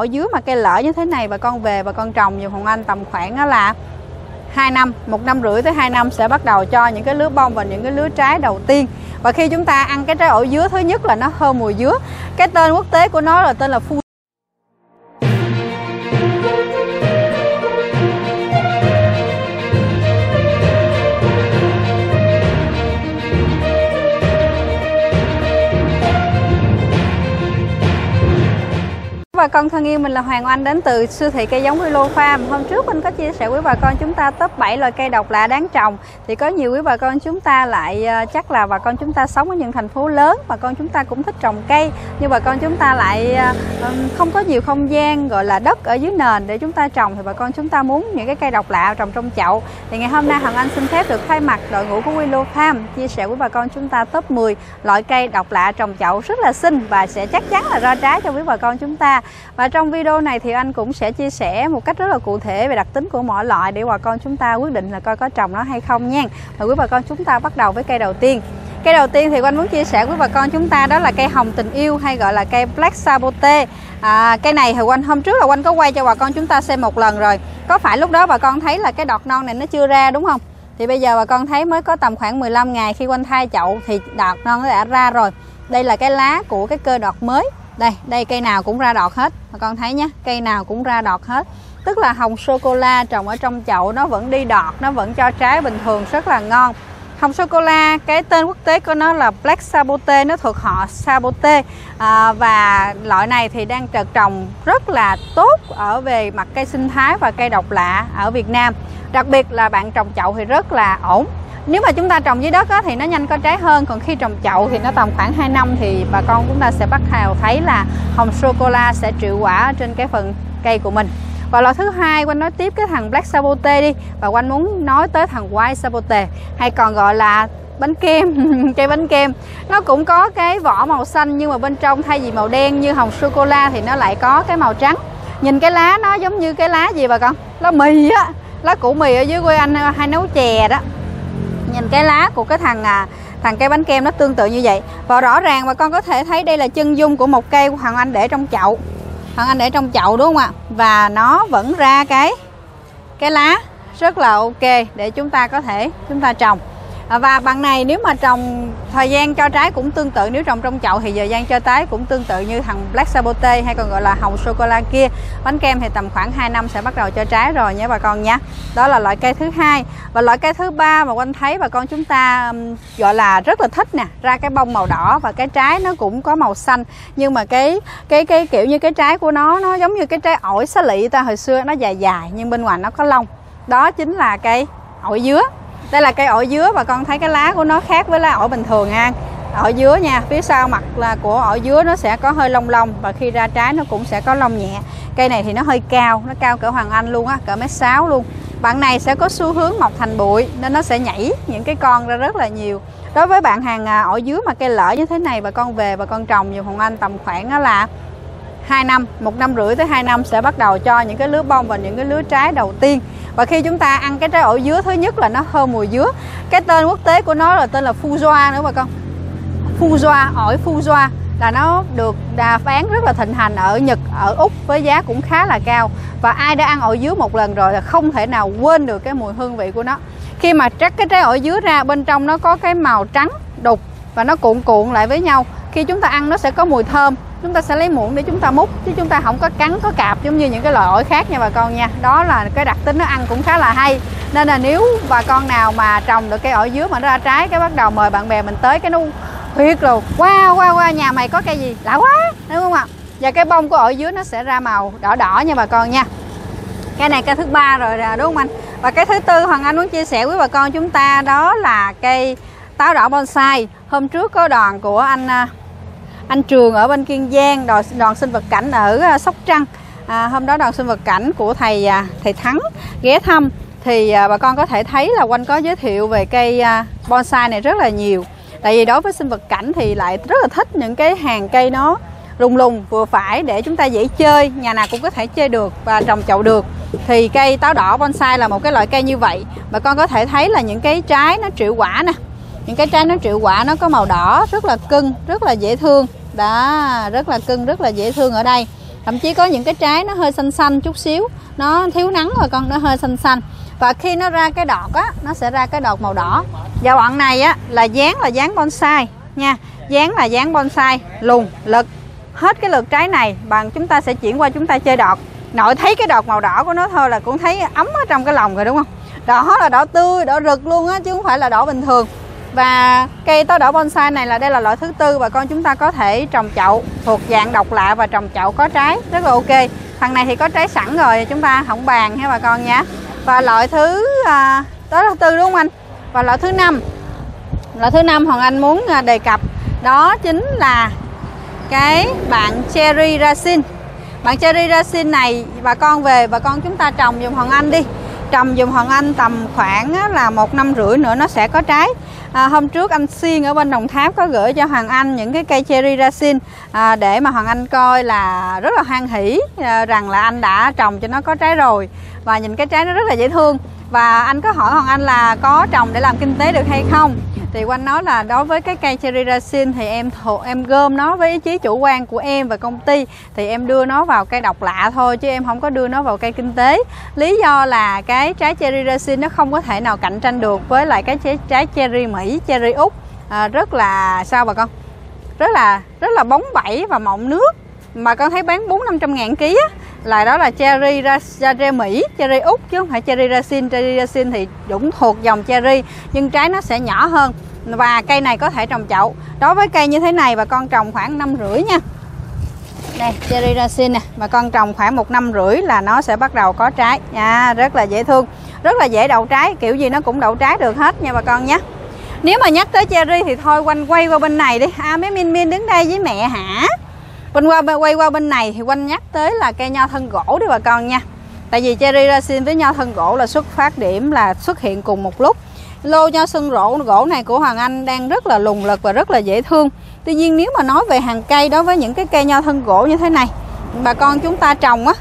ở dưới mà cây lỡ như thế này bà con về và con trồng nhiều Hồng Anh tầm khoảng đó là 2 năm, một năm rưỡi tới 2 năm sẽ bắt đầu cho những cái lứa bông và những cái lứa trái đầu tiên. Và khi chúng ta ăn cái trái ổi dứa thứ nhất là nó thơm mùi dứa. Cái tên quốc tế của nó là tên là Fuji bà con thân yêu mình là Hoàng Oanh đến từ siêu thị cây giống Willow Farm. Hôm trước mình có chia sẻ với bà con chúng ta top 7 loại cây độc lạ đáng trồng thì có nhiều quý bà con chúng ta lại ờ, chắc là bà con chúng ta sống ở những thành phố lớn, bà con chúng ta cũng thích trồng cây nhưng bà con chúng ta lại ờ, không có nhiều không gian gọi là đất ở dưới nền để chúng ta trồng thì bà con chúng ta muốn những cái cây độc lạ trồng trong chậu. Thì ngày hôm nay Hoàng Anh xin phép được thay mặt đội ngũ của Willow Farm chia sẻ với bà con chúng ta top 10 loại cây độc lạ trồng chậu rất là xinh và sẽ chắc chắn là ra trái cho quý bà con chúng ta và trong video này thì anh cũng sẽ chia sẻ một cách rất là cụ thể về đặc tính của mỗi loại để bà con chúng ta quyết định là coi có trồng nó hay không nha và quý bà con chúng ta bắt đầu với cây đầu tiên Cây đầu tiên thì anh muốn chia sẻ với bà con chúng ta đó là cây hồng tình yêu hay gọi là cây Black Sabote. À, cây này thì quanh hôm trước là quanh có quay cho bà con chúng ta xem một lần rồi. Có phải lúc đó bà con thấy là cái đọt non này nó chưa ra đúng không? Thì bây giờ bà con thấy mới có tầm khoảng 15 ngày khi quanh thai chậu thì đọt non nó đã ra rồi. Đây là cái lá của cái cơ đọt mới đây đây cây nào cũng ra đọt hết. Mà con thấy nhé cây nào cũng ra đọt hết. Tức là hồng sô cô la trồng ở trong chậu nó vẫn đi đọt nó vẫn cho trái bình thường rất là ngon. Hồng sô cô la cái tên quốc tế của nó là black sabote nó thuộc họ sabote. À, và loại này thì đang trật trồng rất là tốt ở về mặt cây sinh thái và cây độc lạ ở Việt Nam. Đặc biệt là bạn trồng chậu thì rất là ổn nếu mà chúng ta trồng dưới đất á, thì nó nhanh có trái hơn còn khi trồng chậu thì nó tầm khoảng 2 năm thì bà con chúng ta sẽ bắt đầu thấy là hồng sô cô la sẽ triệu quả trên cái phần cây của mình. Và loại thứ hai quanh nói tiếp cái thằng black sabote đi. Và quanh muốn nói tới thằng white sabote hay còn gọi là bánh kem cây bánh kem. Nó cũng có cái vỏ màu xanh nhưng mà bên trong thay vì màu đen như hồng sô cô la thì nó lại có cái màu trắng. Nhìn cái lá nó giống như cái lá gì bà con? Lá mì á lá củ mì ở dưới quê anh hay nấu chè đó nhìn cái lá của cái thằng à, thằng cây bánh kem nó tương tự như vậy. Và rõ ràng bà con có thể thấy đây là chân dung của một cây của thằng Anh để trong chậu. Thằng Anh để trong chậu đúng không ạ? Và nó vẫn ra cái cái lá. Rất là ok để chúng ta có thể chúng ta trồng. À, và bằng này nếu mà trồng thời gian cho trái cũng tương tự, nếu trồng trong chậu thì thời gian cho trái cũng tương tự như thằng Black Sabote hay còn gọi là hồng sô cô la kia. Bánh kem thì tầm khoảng 2 năm sẽ bắt đầu cho trái rồi nhé bà con nhé. Đó là loại cây thứ hai. Và loại cây thứ ba mà quanh thấy bà con chúng ta gọi là rất là thích nè, ra cái bông màu đỏ và cái trái nó cũng có màu xanh. Nhưng mà cái cái cái kiểu như cái trái của nó nó giống như cái trái ổi xá lị ta, hồi xưa nó dài dài nhưng bên ngoài nó có lông. Đó chính là cây ổi dứa đây là cây ổi dứa và con thấy cái lá của nó khác với lá ổi bình thường ha. Ổi dứa nha phía sau mặt là của ổi dứa nó sẽ có hơi lông lông và khi ra trái nó cũng sẽ có lông nhẹ. Cây này thì nó hơi cao nó cao cỡ hoàng anh luôn á cỡ mét sáu luôn. Bạn này sẽ có xu hướng mọc thành bụi nên nó sẽ nhảy những cái con ra rất là nhiều. Đối với bạn hàng à, ổi dứa mà cây lỡ như thế này và con về và con trồng nhiều hoàng anh tầm khoảng đó là 2 năm, một năm rưỡi tới 2 năm sẽ bắt đầu cho những cái lứa bông và những cái lứa trái đầu tiên và khi chúng ta ăn cái trái ổi dứa thứ nhất là nó thơm mùi dứa. Cái tên quốc tế của nó là tên là Fujoa nữa bà con. Fujoa ổi Fujoa là nó được đà bán rất là thịnh hành ở Nhật, ở Úc với giá cũng khá là cao. Và ai đã ăn ổi dứa một lần rồi là không thể nào quên được cái mùi hương vị của nó. Khi mà trắc cái trái ổi dứa ra bên trong nó có cái màu trắng đục và nó cuộn cuộn lại với nhau. Khi chúng ta ăn nó sẽ có mùi thơm chúng ta sẽ lấy muỗng để chúng ta múc, chứ chúng ta không có cắn, có cạp giống như những cái loại ổi khác nha bà con nha. Đó là cái đặc tính nó ăn cũng khá là hay. Nên là nếu bà con nào mà trồng được cây ổi dứa mà nó ra trái, cái bắt đầu mời bạn bè mình tới cái nó huyết rồi wow wow wow, nhà mày có cây gì? Lạ quá, đúng không ạ? Và cái bông của ổi dứa nó sẽ ra màu đỏ đỏ nha bà con nha. Cái này cây thứ ba rồi đúng không anh? Và cái thứ tư, hoàng anh muốn chia sẻ với bà con chúng ta đó là cây táo đỏ bonsai. Hôm trước có đoàn của anh à, anh Trường ở bên Kiên Giang đoàn, đoàn sinh vật cảnh ở à, Sóc Trăng. À, hôm đó đoàn sinh vật cảnh của thầy à, thầy Thắng ghé thăm. Thì à, bà con có thể thấy là quanh có giới thiệu về cây bonsai này rất là nhiều. Tại vì đối với sinh vật cảnh thì lại rất là thích những cái hàng cây nó lùng lùng vừa phải để chúng ta dễ chơi nhà nào cũng có thể chơi được và trồng chậu được. Thì cây táo đỏ bonsai là một cái loại cây như vậy. Bà con có thể thấy là những cái trái nó triệu quả nè. Những cái trái nó triệu quả nó có màu đỏ rất là cưng rất là dễ thương đó, rất là cưng, rất là dễ thương ở đây. Thậm chí có những cái trái nó hơi xanh xanh chút xíu. Nó thiếu nắng rồi con, nó hơi xanh xanh. Và khi nó ra cái đọt á, nó sẽ ra cái đọt màu đỏ. Và bọn này á, là dáng là dáng bonsai nha. Dáng là dáng bonsai lùn lực hết cái lượt trái này, bằng chúng ta sẽ chuyển qua chúng ta chơi đọt. Nội thấy cái đọt màu đỏ của nó thôi là cũng thấy ấm ở trong cái lòng rồi, đúng không? Đỏ là đỏ tươi, đỏ rực luôn á, chứ không phải là đỏ bình thường và cây táo đỏ bonsai này là đây là loại thứ tư và con chúng ta có thể trồng chậu thuộc dạng độc lạ và trồng chậu có trái. Rất là ok. Thằng này thì có trái sẵn rồi chúng ta không bàn ha bà con nhé và loại thứ à, đó là tư đúng không anh? Và loại thứ năm. Loại thứ năm hoàng anh muốn à, đề cập đó chính là cái bạn cherry racine. Bạn cherry racine này bà con về bà con chúng ta trồng dùng hoàng anh đi. Trồng dùng hoàng anh tầm khoảng là một năm rưỡi nữa nó sẽ có trái à, hôm trước anh Xuyên ở bên Đồng Tháp có gửi cho Hoàng Anh những cái cây cherry racin à, để mà Hoàng Anh coi là rất là hoan hỷ à, rằng là anh đã trồng cho nó có trái rồi và nhìn cái trái nó rất là dễ thương. Và anh có hỏi Hoàng Anh là có trồng để làm kinh tế được hay không? Thì quanh nói là đối với cái cây cherry racin thì em thuộc em gom nó với ý chí chủ quan của em và công ty. Thì em đưa nó vào cây độc lạ thôi chứ em không có đưa nó vào cây kinh tế. Lý do là cái trái cherry racin nó không có thể nào cạnh tranh được với lại cái trái, trái cherry mỹ cherry úc. À, rất là sao bà con? Rất là rất là bóng bẩy và mọng nước. Mà con thấy bán bốn năm trăm ngàn ký á là đó là cherry ra cherry Mỹ, cherry Úc chứ không phải cherry racine. Cherry racine thì cũng thuộc dòng cherry nhưng trái nó sẽ nhỏ hơn và cây này có thể trồng chậu. Đối với cây như thế này bà con trồng khoảng năm rưỡi nha. Đây, cherry racine nè, bà con trồng khoảng một năm rưỡi là nó sẽ bắt đầu có trái nha, rất là dễ thương, rất là dễ đậu trái, kiểu gì nó cũng đậu trái được hết nha bà con nhé. Nếu mà nhắc tới cherry thì thôi quanh quay qua bên này đi. À mấy Min Min đứng đây với mẹ hả? Bên qua quay qua bên này thì quanh nhắc tới là cây nho thân gỗ đi bà con nha. Tại vì cherry racine với nho thân gỗ là xuất phát điểm là xuất hiện cùng một lúc. Lô nho sân rổ, gỗ này của Hoàng Anh đang rất là lùng lực và rất là dễ thương. Tuy nhiên nếu mà nói về hàng cây đối với những cái cây nho thân gỗ như thế này, bà con chúng ta trồng á,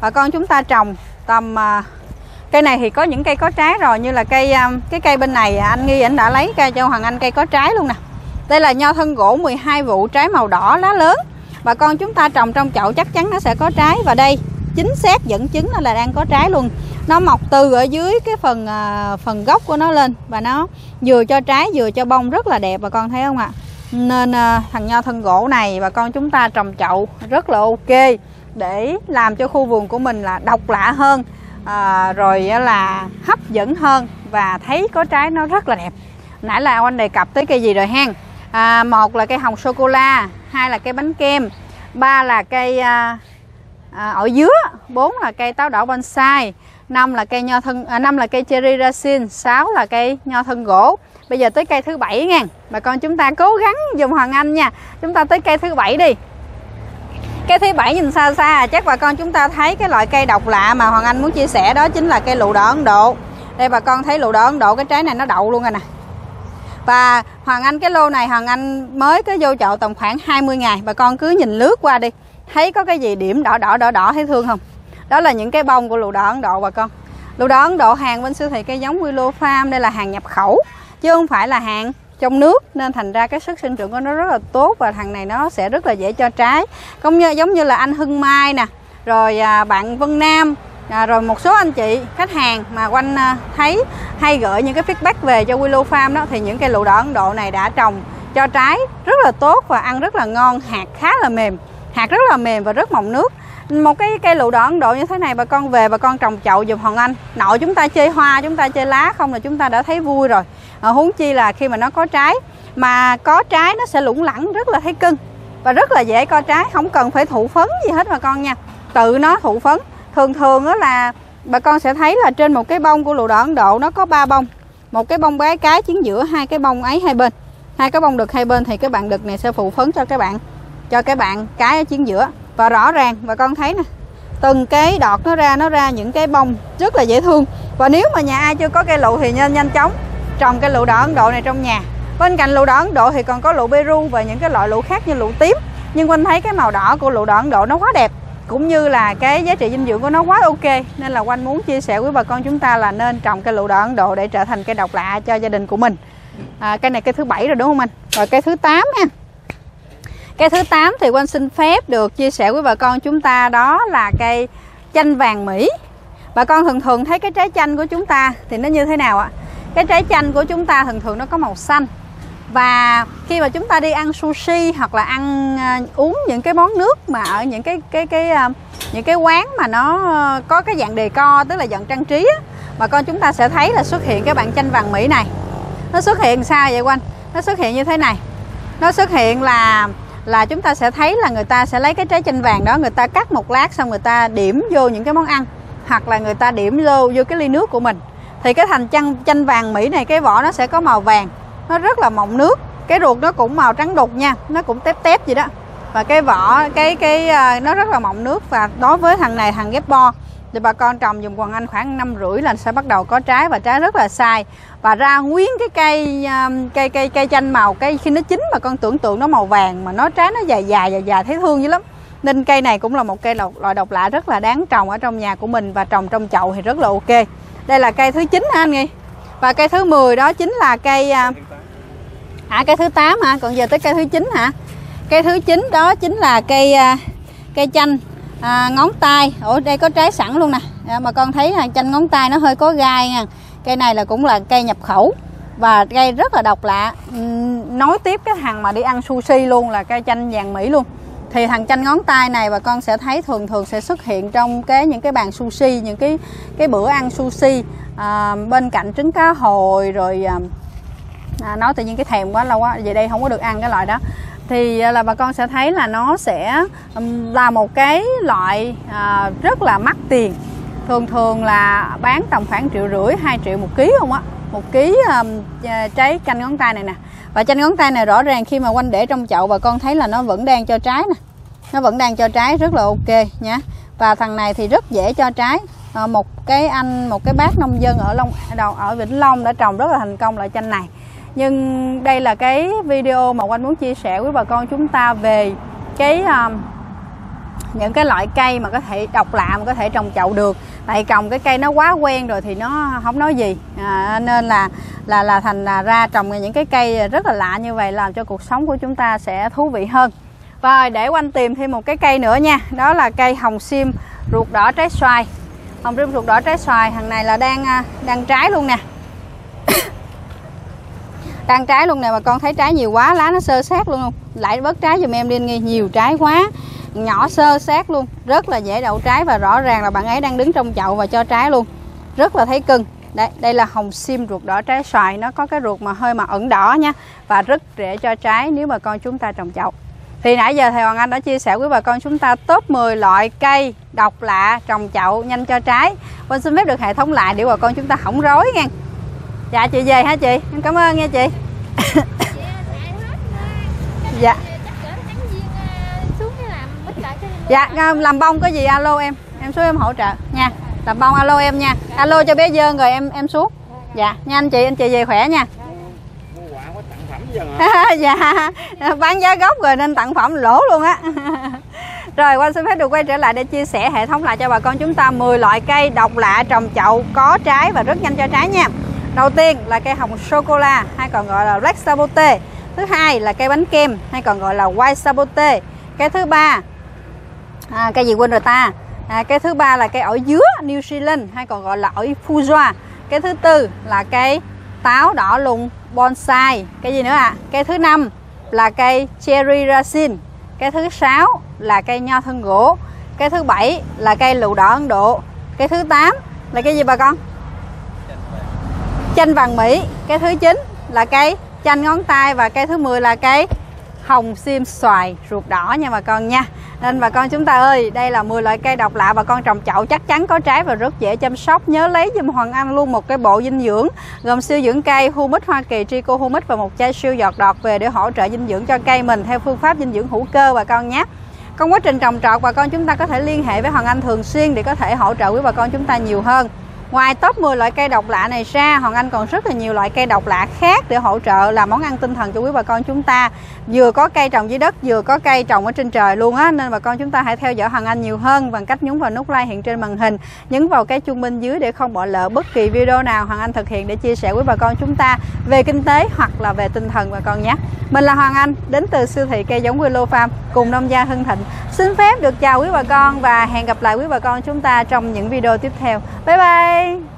bà con chúng ta trồng tầm à, cây này thì có những cây có trái rồi, như là cây à, cái cây bên này anh nghi anh đã lấy cây cho Hoàng Anh cây có trái luôn nè. Đây là nho thân gỗ 12 vụ trái màu đỏ lá lớn bà con chúng ta trồng trong chậu chắc chắn nó sẽ có trái. Và đây chính xác dẫn chứng là đang có trái luôn. Nó mọc từ ở dưới cái phần à, phần gốc của nó lên. Và nó vừa cho trái vừa cho bông rất là đẹp bà con thấy không ạ? Nên à, thằng nho thân gỗ này bà con chúng ta trồng chậu rất là ok để làm cho khu vườn của mình là độc lạ hơn à, rồi là hấp dẫn hơn và thấy có trái nó rất là đẹp. Nãy là anh đề cập tới cây gì rồi hen? À, một là cây hồng sô cô la hai là cây bánh kem ba là cây à, à, ổi dứa bốn là cây táo đỏ bonsai năm là cây nho thân à, năm là cây cherry racin, sáu là cây nho thân gỗ. Bây giờ tới cây thứ bảy nha bà con chúng ta cố gắng dùng hoàng anh nha. Chúng ta tới cây thứ bảy đi. Cây thứ bảy nhìn xa xa chắc bà con chúng ta thấy cái loại cây độc lạ mà hoàng anh muốn chia sẻ đó chính là cây lụ đỏ ấn độ. Đây bà con thấy lụ đỏ ấn độ cái trái này nó đậu luôn rồi nè và Hoàng Anh, cái lô này Hoàng Anh mới có vô chậu tầm khoảng 20 ngày. Bà con cứ nhìn lướt qua đi. Thấy có cái gì điểm đỏ đỏ đỏ đỏ, thấy thương không? Đó là những cái bông của lựu đỏ Ấn Độ bà con. Lựu đỏ Ấn Độ hàng bên siêu thị cây giống Willow Farm, đây là hàng nhập khẩu, chứ không phải là hàng trong nước. Nên thành ra cái sức sinh trưởng của nó rất là tốt và thằng này nó sẽ rất là dễ cho trái. Cũng như giống như là anh Hưng Mai nè, rồi à, bạn Vân Nam à, rồi một số anh chị khách hàng mà quanh à, thấy hay gửi những cái feedback về cho Willow Farm đó thì những cây lựu đỏ Ấn Độ này đã trồng cho trái rất là tốt và ăn rất là ngon hạt khá là mềm hạt rất là mềm và rất mọng nước. Một cái cây lựu đỏ Ấn Độ như thế này bà con về bà con trồng chậu dùm Hoàng Anh. Nội chúng ta chơi hoa chúng ta chơi lá không là chúng ta đã thấy vui rồi. À, huống chi là khi mà nó có trái mà có trái nó sẽ lủng lẳng rất là thấy cưng và rất là dễ co trái không cần phải thụ phấn gì hết bà con nha. Tự nó thụ phấn thường thường đó là bà con sẽ thấy là trên một cái bông của lụa đỏ Ấn Độ nó có ba bông. Một cái bông bé cái chính giữa, hai cái bông ấy hai bên. Hai cái bông đực hai bên thì cái bạn đực này sẽ phụ phấn cho các bạn, cho các bạn cái ở chính giữa. Và rõ ràng, bà con thấy nè, từng cái đọt nó ra nó ra những cái bông rất là dễ thương. Và nếu mà nhà ai chưa có cây lựu thì nên nhanh chóng trồng cây lựu đỏ Ấn Độ này trong nhà. Bên cạnh lựu đỏ Ấn Độ thì còn có lựu Peru và những cái loại lựu khác như lựu tím. Nhưng quanh thấy cái màu đỏ của lựu đỏ Ấn Độ nó quá đẹp cũng như là cái giá trị dinh dưỡng của nó quá ok nên là quanh muốn chia sẻ với bà con chúng ta là nên trồng cây lựu đỏ Ấn Độ để trở thành cây độc lạ cho gia đình của mình. À, cây này cây thứ bảy rồi đúng không anh? Rồi cây thứ 8 ha. Cây thứ 8 thì quanh xin phép được chia sẻ với bà con chúng ta đó là cây chanh vàng Mỹ. Bà con thường thường thấy cái trái chanh của chúng ta thì nó như thế nào ạ? Cái trái chanh của chúng ta thường thường nó có màu xanh và khi mà chúng ta đi ăn sushi hoặc là ăn uh, uống những cái món nước mà ở những cái cái cái uh, những cái quán mà nó uh, có cái dạng đề co tức là dạng trang trí á, mà con chúng ta sẽ thấy là xuất hiện cái bạn chanh vàng mỹ này. Nó xuất hiện sao vậy quanh nó xuất hiện như thế này. Nó xuất hiện là là chúng ta sẽ thấy là người ta sẽ lấy cái trái chanh vàng đó người ta cắt một lát xong người ta điểm vô những cái món ăn hoặc là người ta điểm vô vô cái ly nước của mình. Thì cái thành chanh chanh vàng mỹ này cái vỏ nó sẽ có màu vàng nó rất là mọng nước. Cái ruột nó cũng màu trắng đục nha. Nó cũng tép tép vậy đó. Và cái vỏ, cái cái à, nó rất là mọng nước. Và đối với thằng này, thằng ghép bo, thì bà con trồng dùng quần anh khoảng năm rưỡi là sẽ bắt đầu có trái và trái rất là sai. Và ra nguyên cái cây à, cây cây cây chanh màu cây khi nó chín mà con tưởng tượng nó màu vàng mà nó trái nó dài dài dài dài, thấy thương dữ lắm. Nên cây này cũng là một cây loại độc lạ rất là đáng trồng ở trong nhà của mình và trồng trong chậu thì rất là ok. Đây là cây thứ 9 ha anh Nghi. Và cây thứ 10 đó chính là cây à, à, cây thứ 8 hả? Còn giờ tới cây thứ 9 hả? Cây thứ 9 đó chính là cây à, cây chanh à, ngón tay. Ở đây có trái sẵn luôn nè. À, mà con thấy là chanh ngón tay nó hơi có gai nha. Cây này là cũng là cây nhập khẩu và cây rất là độc lạ. Ừ, Nói tiếp cái thằng mà đi ăn sushi luôn là cây chanh vàng mỹ luôn. Thì thằng chanh ngón tay này bà con sẽ thấy thường thường sẽ xuất hiện trong cái những cái bàn sushi những cái cái bữa ăn sushi. À, bên cạnh trứng cá hồi rồi à, à, nói tự nhiên cái thèm quá lâu quá về đây không có được ăn cái loại đó. Thì à, là bà con sẽ thấy là nó sẽ là một cái loại à, rất là mắc tiền. Thường thường là bán tầm khoảng triệu rưỡi 2 triệu một ký không á. Một ký um, trái chanh ngón tay này nè. Và chanh ngón tay này rõ ràng khi mà quanh để trong chậu bà con thấy là nó vẫn đang cho trái nè. Nó vẫn đang cho trái rất là ok nhé và thằng này thì rất dễ cho trái. À, một cái anh một cái bác nông dân ở long đầu ở vĩnh long đã trồng rất là thành công loại chanh này nhưng đây là cái video mà quanh muốn chia sẻ với bà con chúng ta về cái um, những cái loại cây mà có thể độc lạ mà có thể trồng chậu được. Tại trồng cái cây nó quá quen rồi thì nó không nói gì. À, nên là là là thành là ra trồng những cái cây rất là lạ như vậy làm cho cuộc sống của chúng ta sẽ thú vị hơn. Và để quanh tìm thêm một cái cây nữa nha. Đó là cây hồng sim ruột đỏ trái xoài. Hồng sim ruột đỏ trái xoài thằng này là đang à, đang trái luôn nè đang trái luôn nè, mà con thấy trái nhiều quá, lá nó sơ sát luôn không? Lại bớt trái giùm em đi nghi nhiều trái quá. Nhỏ sơ sát luôn, rất là dễ đậu trái và rõ ràng là bạn ấy đang đứng trong chậu và cho trái luôn. Rất là thấy cưng. Đây đây là hồng sim ruột đỏ trái xoài, nó có cái ruột mà hơi mà ẩn đỏ nha, và rất dễ cho trái nếu mà con chúng ta trồng chậu. Thì nãy giờ thầy Hoàng Anh đã chia sẻ với bà con chúng ta top 10 loại cây độc lạ trồng chậu nhanh cho trái. Con xin phép được hệ thống lại để bà con chúng ta không rối nha Dạ chị về hả chị? Em cảm ơn nha chị. Dạ. Dạ làm bông có gì alo em? Em xuống em hỗ trợ. Nha làm bông alo em nha. Alo cho bé dơn rồi em em xuống. Dạ nha anh chị anh chị về khỏe nha. Dạ bán giá gốc rồi nên tặng phẩm lỗ luôn á. Rồi quanh xin phép được quay trở lại để chia sẻ hệ thống lại cho bà con chúng ta 10 loại cây độc lạ trồng chậu có trái và rất nhanh cho trái nha đầu tiên là cây hồng sô cô la hay còn gọi là black sabote. Thứ hai là cây bánh kem hay còn gọi là white sabote. Cái thứ ba à, cây gì quên rồi ta? À, cái thứ ba là cây ổi dứa New Zealand hay còn gọi là ổi Fuzua cái thứ tư là cây táo đỏ lùng bonsai. Cái gì nữa ạ? À? cây thứ năm là cây cherry racin, cái thứ sáu là cây nho thân gỗ. Cái thứ bảy là cây lựu đỏ Ấn Độ. Cái thứ tám là cái gì bà con? Chanh vàng Mỹ, cái thứ chín là cây chanh ngón tay và cây thứ 10 là cây hồng xiêm xoài ruột đỏ nha bà con nha. Nên bà con chúng ta ơi, đây là 10 loại cây độc lạ bà con trồng chậu chắc chắn có trái và rất dễ chăm sóc. Nhớ lấy giùm Hoàng Anh luôn một cái bộ dinh dưỡng gồm siêu dưỡng cây humic Hoa Kỳ Trico humic và một chai siêu giọt đọt về để hỗ trợ dinh dưỡng cho cây mình theo phương pháp dinh dưỡng hữu cơ bà con nhé. Trong quá trình trồng trọt, bà con chúng ta có thể liên hệ với Hoàng Anh thường xuyên để có thể hỗ trợ với bà con chúng ta nhiều hơn. Ngoài top 10 loại cây độc lạ này ra, Hoàng Anh còn rất là nhiều loại cây độc lạ khác để hỗ trợ làm món ăn tinh thần cho quý bà con chúng ta. Vừa có cây trồng dưới đất, vừa có cây trồng ở trên trời luôn á, nên bà con chúng ta hãy theo dõi Hoàng Anh nhiều hơn bằng cách nhấn vào nút like hiện trên màn hình, nhấn vào cái chuông bên dưới để không bỏ lỡ bất kỳ video nào Hoàng Anh thực hiện để chia sẻ với bà con chúng ta về kinh tế hoặc là về tinh thần bà con nhé. Mình là Hoàng Anh, đến từ siêu thị cây giống Willow Farm cùng nông gia Hưng Thịnh. Xin phép được chào quý bà con và hẹn gặp lại quý bà con chúng ta trong những video tiếp theo. Bye bye!